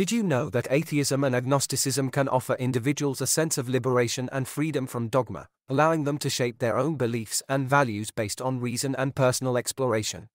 Did you know that atheism and agnosticism can offer individuals a sense of liberation and freedom from dogma, allowing them to shape their own beliefs and values based on reason and personal exploration?